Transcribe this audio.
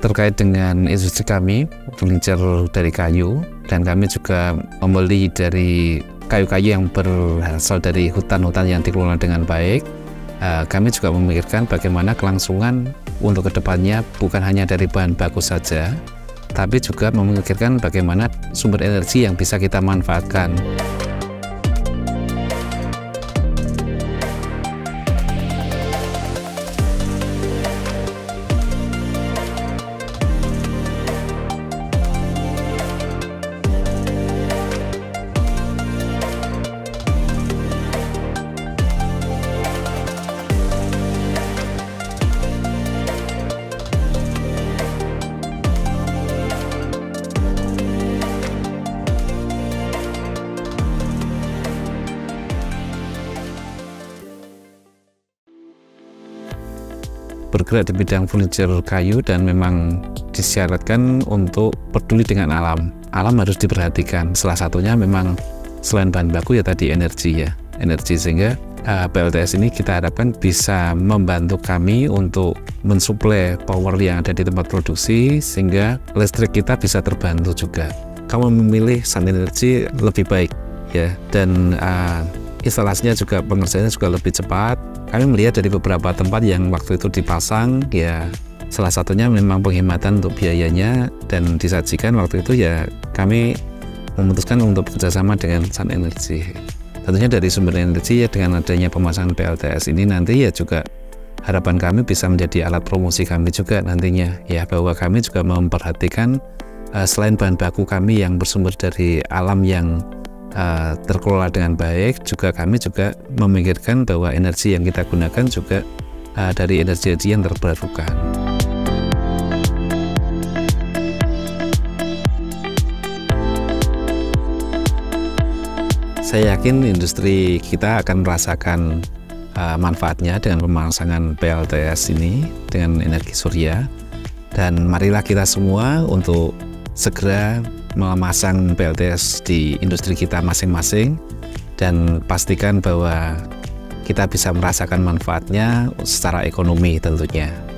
terkait dengan industri kami, furniture dari kayu, dan kami juga membeli dari kayu-kayu yang berasal dari hutan-hutan yang dikelola dengan baik. Uh, kami juga memikirkan bagaimana kelangsungan untuk ke depannya bukan hanya dari bahan baku saja, tapi juga memikirkan bagaimana sumber energi yang bisa kita manfaatkan. Bergerak di bidang furniture kayu dan memang disyaratkan untuk peduli dengan alam. Alam harus diperhatikan. Salah satunya memang selain bahan baku ya tadi energi ya, energi sehingga uh, PLTS ini kita harapkan bisa membantu kami untuk mensuplai power yang ada di tempat produksi sehingga listrik kita bisa terbantu juga. Kamu memilih sun energy lebih baik ya dan uh, instalasinya juga pengerjaannya juga lebih cepat kami melihat dari beberapa tempat yang waktu itu dipasang ya salah satunya memang penghematan untuk biayanya dan disajikan waktu itu ya kami memutuskan untuk bekerjasama dengan Sun Energy. Tentunya dari sumber energi ya dengan adanya pemasangan PLTS ini nanti ya juga harapan kami bisa menjadi alat promosi kami juga nantinya ya bahwa kami juga memperhatikan uh, selain bahan baku kami yang bersumber dari alam yang uh, terkelola dengan baik juga kami juga memikirkan bahwa energi yang kita gunakan juga uh, dari energi-energi yang terbarukan. Saya yakin industri kita akan merasakan uh, manfaatnya dengan pemasangan PLTS ini dengan energi surya dan marilah kita semua untuk segera memasang PLTS di industri kita masing-masing dan pastikan bahwa kita bisa merasakan manfaatnya secara ekonomi tentunya.